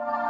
Bye.